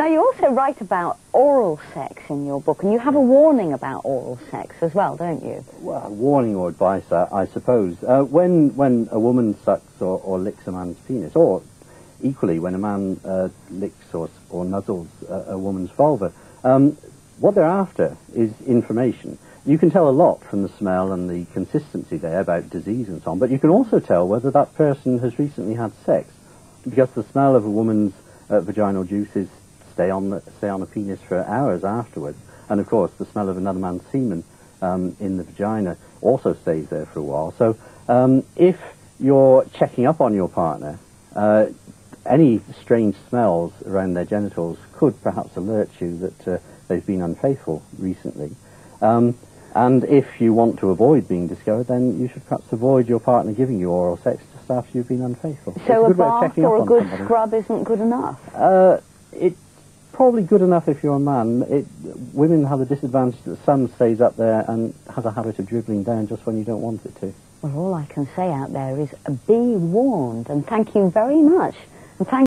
Now, you also write about oral sex in your book, and you have a warning about oral sex as well, don't you? Well, warning or advice, uh, I suppose. Uh, when when a woman sucks or, or licks a man's penis, or equally when a man uh, licks or, or nuzzles a, a woman's vulva, um, what they're after is information. You can tell a lot from the smell and the consistency there about disease and so on, but you can also tell whether that person has recently had sex, because the smell of a woman's uh, vaginal juices stay on the, stay on a penis for hours afterwards. And of course, the smell of another man's semen um, in the vagina also stays there for a while. So um, if you're checking up on your partner, uh, any strange smells around their genitals could perhaps alert you that uh, they've been unfaithful recently. Um, and if you want to avoid being discovered, then you should perhaps avoid your partner giving you oral sex just after you've been unfaithful. So a, a bath or a good scrub isn't good enough? Uh, it probably good enough if you're a man. It, women have the disadvantage that the sun stays up there and has a habit of dribbling down just when you don't want it to. Well, all I can say out there is be warned, and thank you very much. And thank